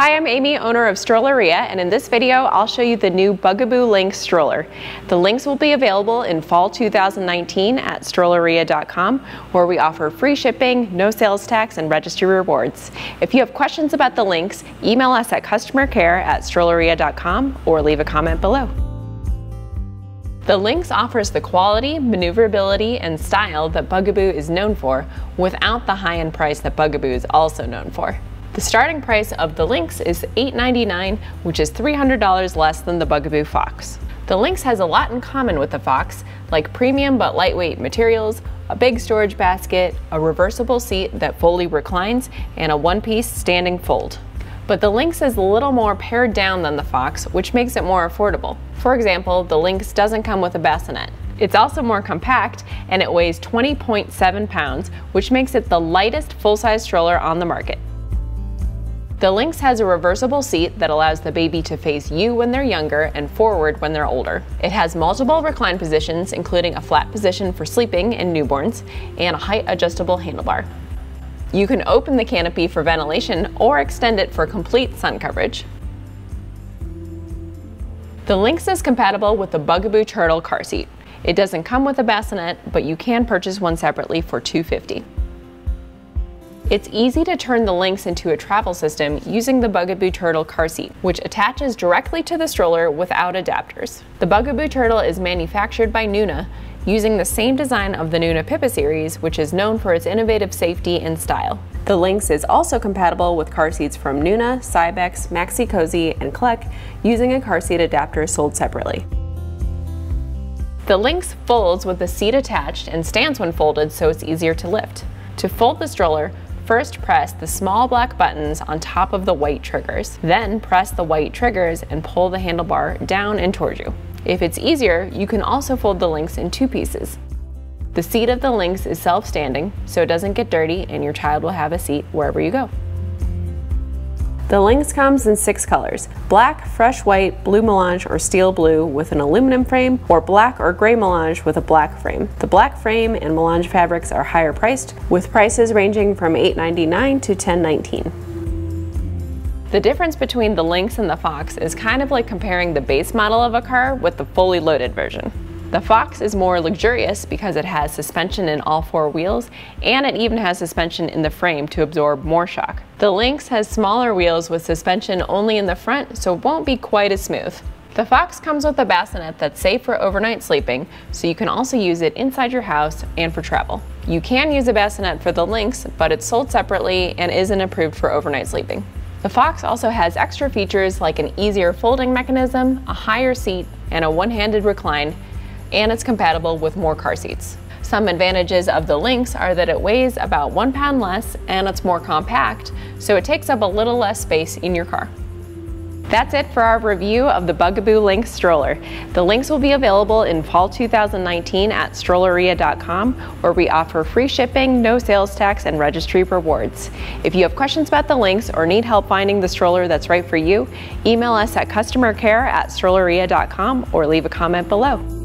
Hi, I'm Amy, owner of Strolleria, and in this video, I'll show you the new Bugaboo Lynx stroller. The Lynx will be available in fall 2019 at strolleria.com, where we offer free shipping, no sales tax, and registry rewards. If you have questions about the Lynx, email us at customercare at strolleria.com or leave a comment below. The Lynx offers the quality, maneuverability, and style that Bugaboo is known for without the high-end price that Bugaboo is also known for. The starting price of the Lynx is 899, which is $300 less than the Bugaboo Fox. The Lynx has a lot in common with the Fox, like premium but lightweight materials, a big storage basket, a reversible seat that fully reclines, and a one-piece standing fold. But the Lynx is a little more pared down than the Fox, which makes it more affordable. For example, the Lynx doesn't come with a bassinet. It's also more compact and it weighs 20.7 pounds, which makes it the lightest full-size stroller on the market. The Lynx has a reversible seat that allows the baby to face you when they're younger and forward when they're older. It has multiple recline positions, including a flat position for sleeping in newborns and a height adjustable handlebar. You can open the canopy for ventilation or extend it for complete sun coverage. The Lynx is compatible with the Bugaboo Turtle car seat. It doesn't come with a bassinet, but you can purchase one separately for $250. It's easy to turn the Lynx into a travel system using the Bugaboo Turtle car seat, which attaches directly to the stroller without adapters. The Bugaboo Turtle is manufactured by Nuna, using the same design of the Nuna Pippa series, which is known for its innovative safety and style. The Lynx is also compatible with car seats from Nuna, Cybex, Maxi Cosi, and Clek, using a car seat adapter sold separately. The Lynx folds with the seat attached and stands when folded so it's easier to lift. To fold the stroller, First press the small black buttons on top of the white triggers. Then press the white triggers and pull the handlebar down and towards you. If it's easier, you can also fold the Lynx in two pieces. The seat of the Lynx is self-standing, so it doesn't get dirty and your child will have a seat wherever you go. The Lynx comes in six colors, black, fresh white, blue melange, or steel blue with an aluminum frame, or black or gray melange with a black frame. The black frame and melange fabrics are higher priced, with prices ranging from $8.99 to $10.19. The difference between the Lynx and the Fox is kind of like comparing the base model of a car with the fully loaded version. The Fox is more luxurious because it has suspension in all four wheels and it even has suspension in the frame to absorb more shock. The Lynx has smaller wheels with suspension only in the front so it won't be quite as smooth. The Fox comes with a bassinet that's safe for overnight sleeping, so you can also use it inside your house and for travel. You can use a bassinet for the Lynx, but it's sold separately and isn't approved for overnight sleeping. The Fox also has extra features like an easier folding mechanism, a higher seat, and a one-handed recline, and it's compatible with more car seats. Some advantages of the Lynx are that it weighs about one pound less and it's more compact, so it takes up a little less space in your car. That's it for our review of the Bugaboo Lynx stroller. The Lynx will be available in fall 2019 at strolleria.com where we offer free shipping, no sales tax, and registry rewards. If you have questions about the Lynx or need help finding the stroller that's right for you, email us at customercare at strolleria.com or leave a comment below.